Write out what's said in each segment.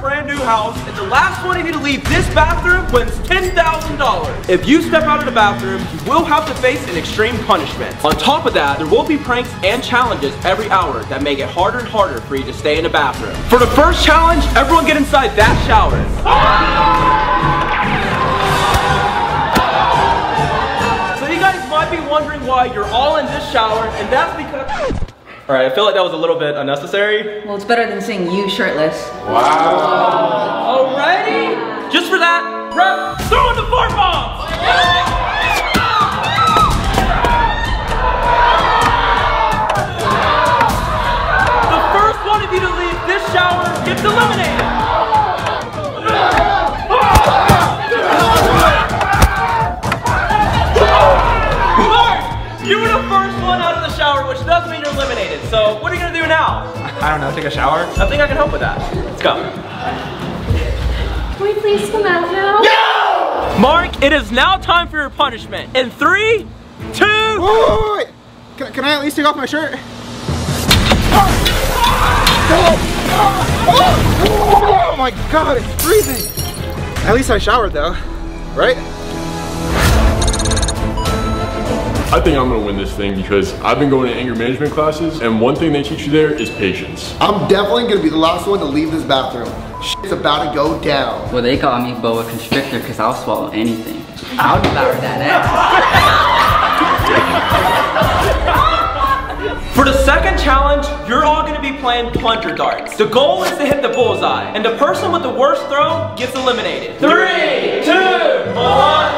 brand new house, and the last one of you to leave this bathroom wins $10,000. If you step out of the bathroom, you will have to face an extreme punishment. On top of that, there will be pranks and challenges every hour that make it harder and harder for you to stay in the bathroom. For the first challenge, everyone get inside that shower. So you guys might be wondering why you're all in this shower, and that's because... All right, I feel like that was a little bit unnecessary. Well, it's better than seeing you shirtless. Wow. Alrighty? Just for that, rep, throw in the fart bomb! First one out of the shower, which does mean you're eliminated. So what are you gonna do now? I don't know, take a shower? I think I can help with that. Let's go. Can we please come out now? No! Mark, it is now time for your punishment. In three, two, Wait, wait, wait. Can, can I at least take off my shirt? Oh my god, it's freezing. At least I showered though, right? I think I'm gonna win this thing because I've been going to anger management classes, and one thing they teach you there is patience. I'm definitely gonna be the last one to leave this bathroom. Shit's about to go down. Well, they call me boa constrictor because I'll swallow anything. I'll devour that ass. For the second challenge, you're all gonna be playing plunger darts. The goal is to hit the bullseye, and the person with the worst throw gets eliminated. Three, two, one,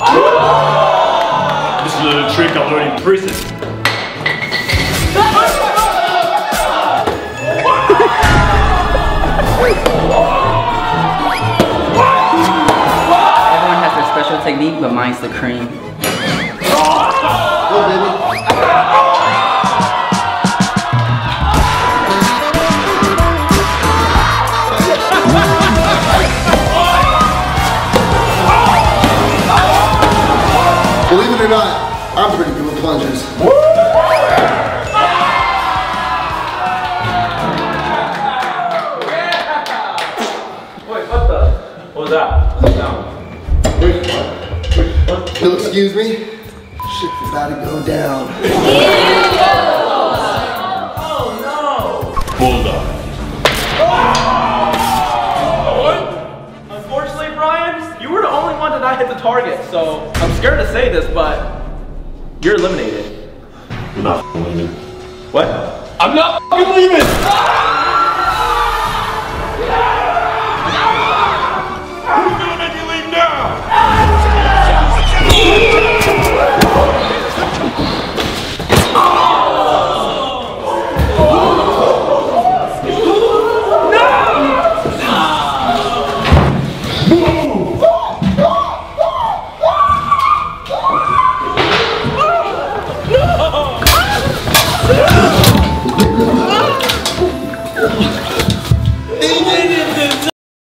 one, got it. This is a trick I learned in prison. Everyone has their special technique, but mine's the cream. Go, baby. Believe it or not, I'm pretty good with plungers. Wait, what the? That? That? You'll excuse me? Shit's about to go down. oh, no. Bulldog. Unfortunately, Brian, you were the only one to not hit the target, so I'm scared to say this, but you're eliminated. I'm not f***ing leaving. What? I'm not f***ing leaving!